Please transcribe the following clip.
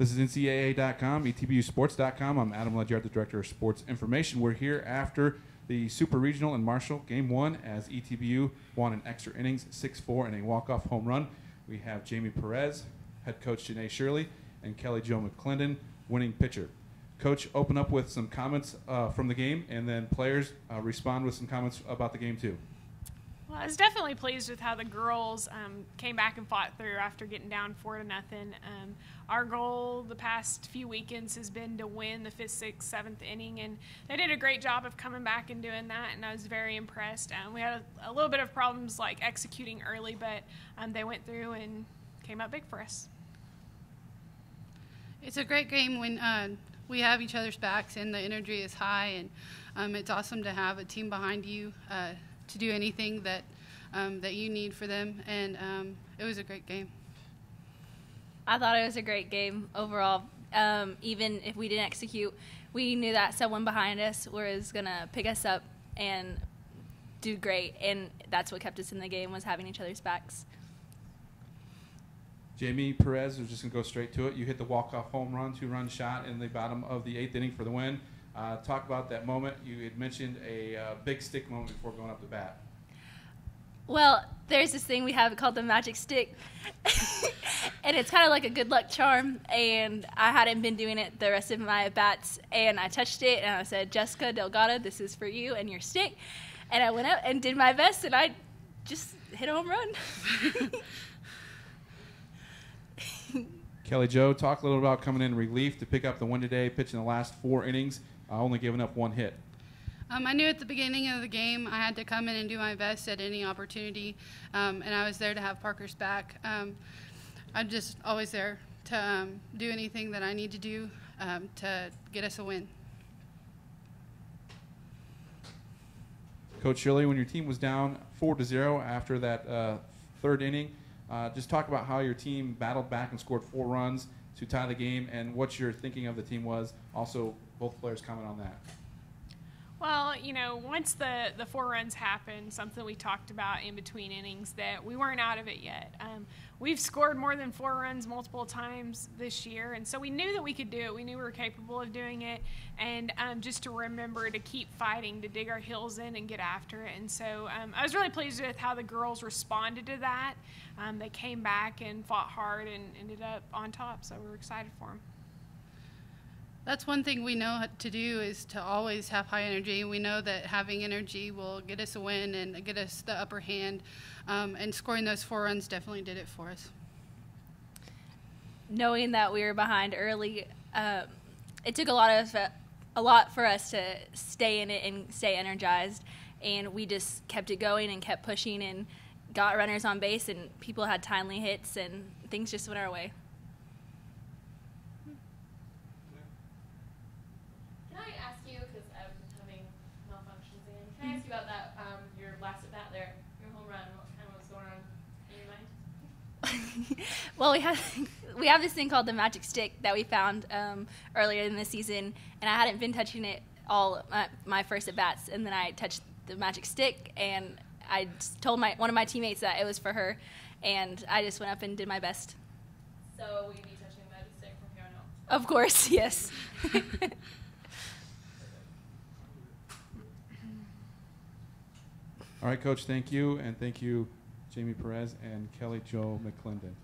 This is NCAA.com, ETBUSports.com. I'm Adam Ledyard, the Director of Sports Information. We're here after the Super Regional in Marshall, Game 1, as ETBU won in extra innings, 6-4, and a walk-off home run. We have Jayme Perez, head coach Janae Shirley, and Kelly Jo McLendon, winning pitcher. Coach, open up with some comments uh, from the game, and then players uh, respond with some comments about the game, too. Well, I was definitely pleased with how the girls um, came back and fought through after getting down four to nothing. Um, our goal the past few weekends has been to win the fifth, sixth, seventh inning, and they did a great job of coming back and doing that. And I was very impressed. Um, we had a, a, little bit of problems like executing early, but um, they went through and came out big for us. It's a great game when uh, we have each other's backs and the energy is high, and um, it's awesome to have a team behind you. Uh, to do anything that um, that you need for them, and um, it was a great game. I thought it was a great game overall. Um, even if we didn't execute, we knew that someone behind us was gonna pick us up and do great, and that's what kept us in the game was having each other's backs. Jayme Perez was just going to go straight to it. You hit the walk-off home run, two-run shot in the bottom of the eighth inning for the win. Uh, talk about that moment. You had mentioned a uh, big stick moment before going up the bat. Well, there's this thing we have called the magic stick, and it's kind of like a good luck charm. And I hadn't been doing it the rest of my bats, and I touched it and I said, "Jessica Delgado, this is for you and your stick." And I went up and did my best, and I just hit a home run. Kelly Jo, talk a little about coming in relief to pick up the win today, pitching the last four innings uh, only giving up one hit. Um, I knew at the beginning of the game I had to come in and do my best at any opportunity, um, and I was there to have Parker's back. Um, I'm just always there to um, do anything that I need to do um, to get us a win. Coach Shirley, when your team was down four to zero after that uh, third inning, uh, just talk about how your team battled back and scored four runs to tie the game, and what your thinking of the team was. Also, both players comment on that. Well, you know, once the, the four runs happened, something we talked about in between innings, that we weren't out of it yet. Um, we've scored more than four runs multiple times this year, and so we knew that we could do it. We knew we were capable of doing it, and um, just to remember to keep fighting, to dig our heels in and get after it. And so um, I was really pleased with how the girls responded to that. Um, they came back and fought hard and ended up on top, so we we're excited for them. That's one thing we know to do is to always have high energy. We know that having energy will get us a win and get us the upper hand. Um, and scoring those four runs definitely did it for us. Knowing that we were behind early, uh, it took a lot of a lot for us to stay in it and stay energized. And we just kept it going and kept pushing and got runners on base and people had timely hits and things just went our way. well, we have we have this thing called the magic stick that we found um, earlier in the season, and I hadn't been touching it all my, my first at bats, and then I touched the magic stick, and I told my one of my teammates that it was for her, and I just went up and did my best. So will you be touching the magic stick from here on out? Of course, yes. All right, Coach, thank you, and thank you Jayme Perez and Kelly Jo McLendon.